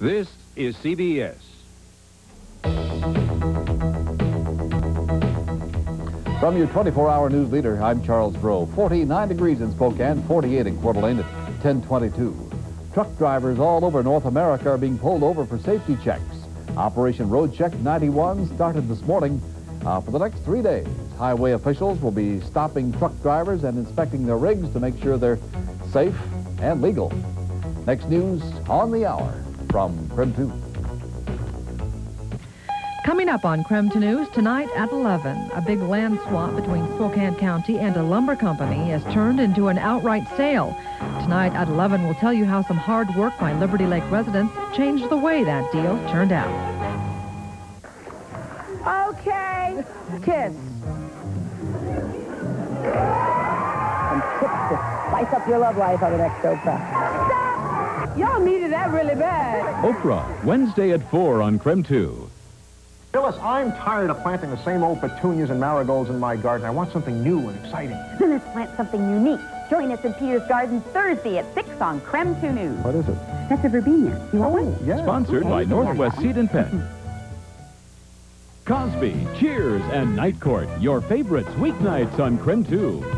This is CBS. From your 24-hour news leader, I'm Charles Rowe. 49 degrees in Spokane, 48 in Coeur d'Alene at 1022. Truck drivers all over North America are being pulled over for safety checks. Operation Road Check 91 started this morning. Uh, for the next three days, highway officials will be stopping truck drivers and inspecting their rigs to make sure they're safe and legal. Next news on the hour from KREM 2. Coming up on KREM 2 News tonight at 11, a big land swap between Spokane County and a lumber company has turned into an outright sale. Tonight at 11, we'll tell you how some hard work by Liberty Lake residents changed the way that deal turned out. Okay, kiss. And kiss to spice up your love life on the next Oprah. Stop! Y'all needed that really bad. Oprah, Wednesday at 4 on KREM 2. Phyllis, I'm tired of planting the same old petunias and marigolds in my garden. I want something new and exciting. Then let's plant something unique. Join us in Peter's Garden Thursday at 6 on KREM 2 News. What is it? That's a verbena. You want one? Oh, yeah. Sponsored by Northwest Seed and Pet. Cosby, Cheers, and Night Court. Your favorites weeknights on KREM 2.